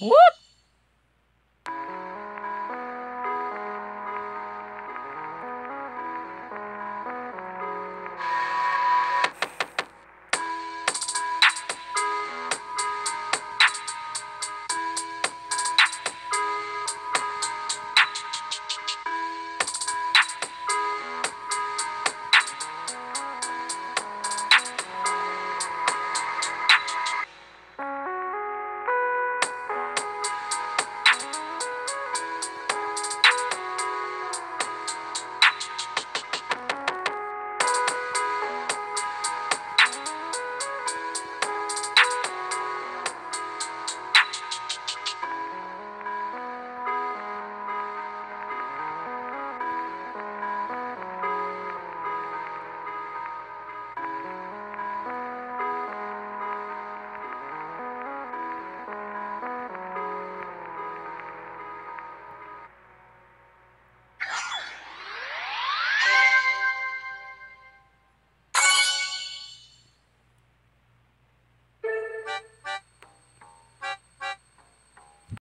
What?